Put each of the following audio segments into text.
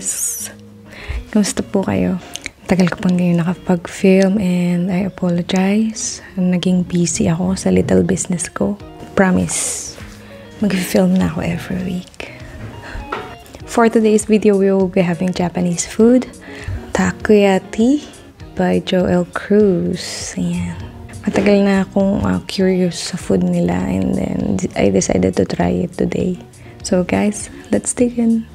Guys! Kamusta po kayo? Tagal ko pang ngayon nakapag-film and I apologize. Naging busy ako sa little business ko. Promise, mag-film na ako every week. For today's video, we will be having Japanese food. Takoyaki by Joel Cruz. Ayan. Matagal na akong uh, curious sa food nila and then I decided to try it today. So guys, let's dig in.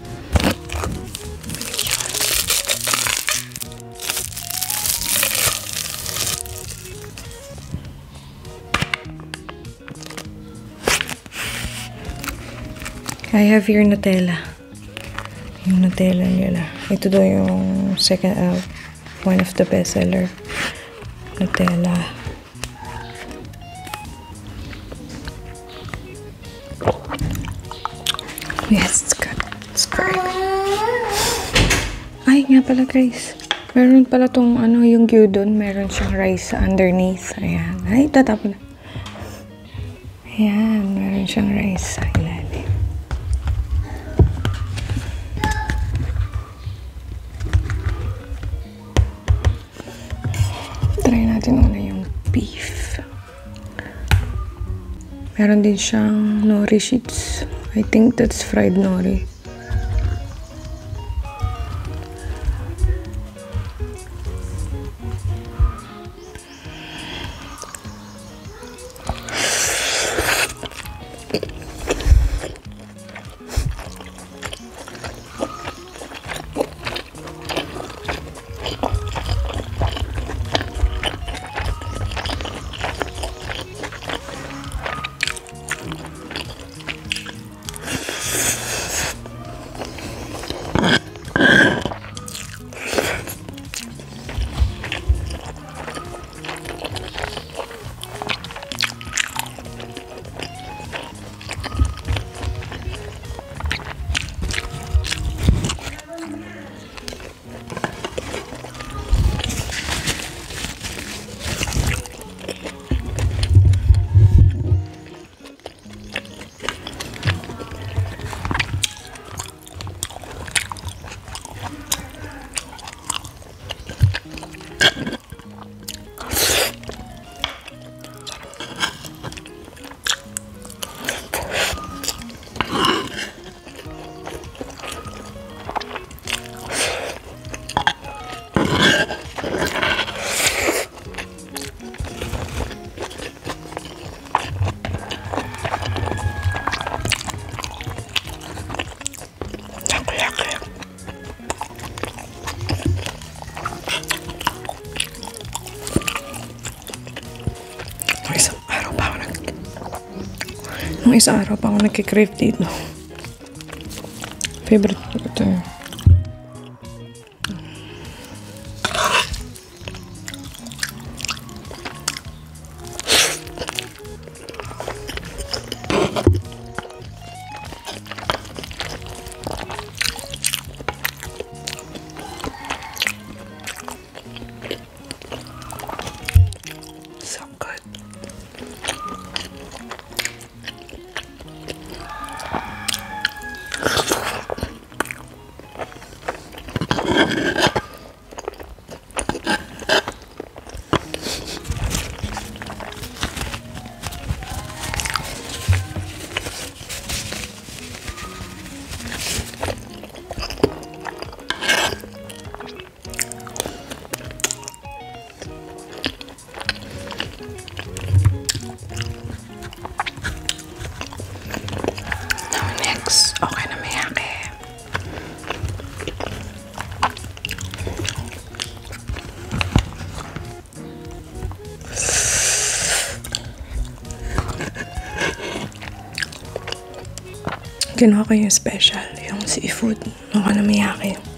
I have here Nutella. Yung Nutella nila. Ito daw yung second, uh, one of the best seller. Nutella. Yes, it's good. It's good. Ay, nga pala guys. Meron pala tong ano, yung gyudon. Meron siyang rice underneath. Ayan. Ay, tatapon na. Ayan, meron siyang rice sa Meron din siyang nori sheets. I think that's fried nori. Yeah. Takoyaki. Nung isang araw pa ako nag... Nung nagkikrave dito. Favorite ko ito. Kinuha ko yung special, yung seafood. Okay na mayaki.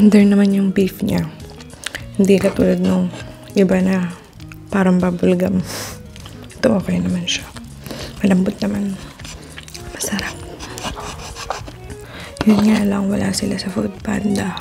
Tender naman yung beef niya. Hindi katulad nung iba na parang bubblegum. Ito okay naman siya. Malambot naman. Masarap. Yun nga lang, wala sila sa food panda.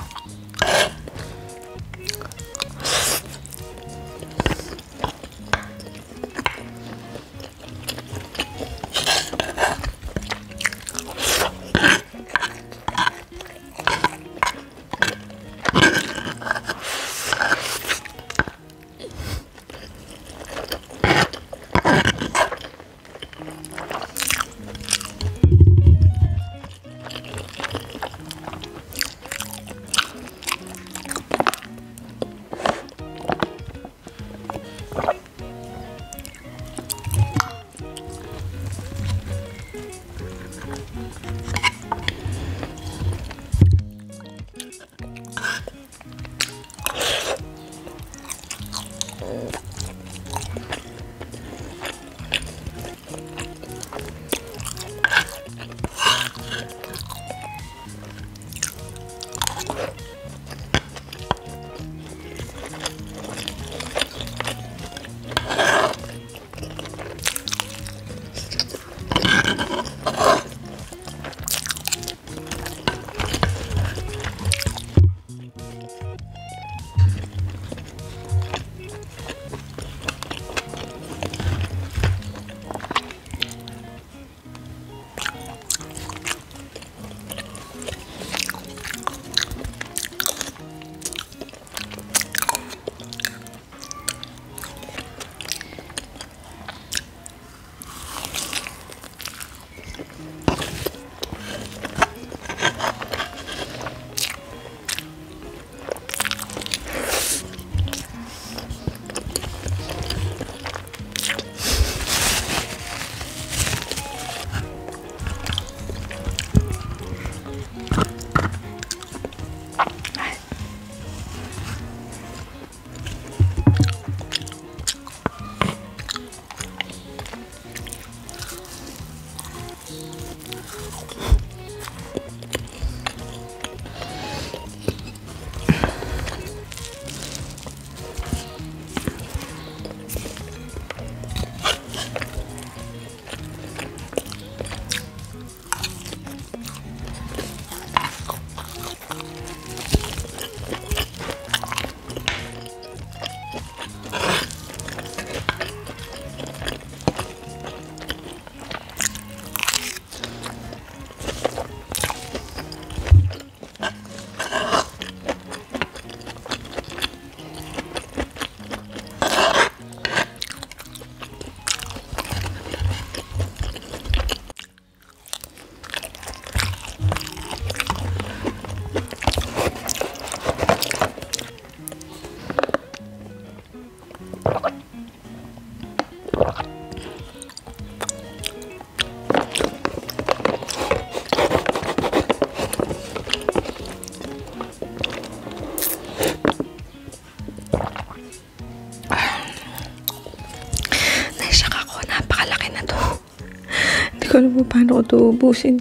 Paano ko to ubusin.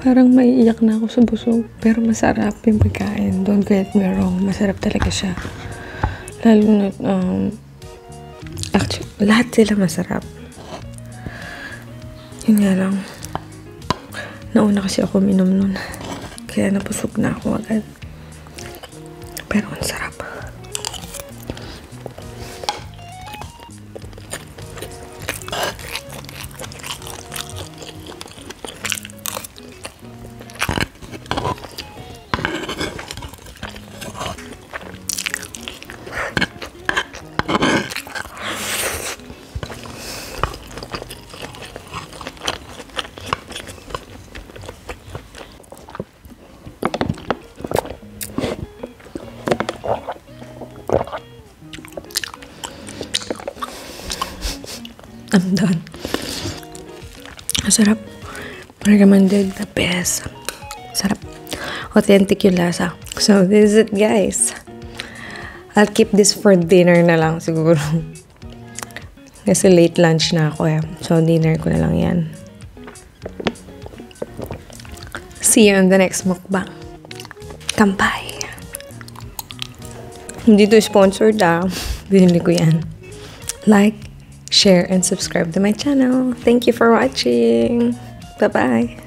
Parang maiiyak na ako sa busog. Pero masarap yung pagkain. Don't get me wrong. Masarap talaga siya. Lalo na, um, actually, lahat sila masarap. Yun nga lang. Nauna kasi ako minom nun. Kaya napusog na ako agad. Pero ang sarap. I'm done. Masarap. Recommended. The best. Sarap. Authentic yung lasa. So, this is it, guys. I'll keep this for dinner na lang siguro. Kasi late lunch na ako eh. So, dinner ko na lang yan. See you in the next mukbang. Kampay. Hindi to sponsored ah. Binili ko yan. Like, share, and subscribe to my channel. Thank you for watching. Bye-bye.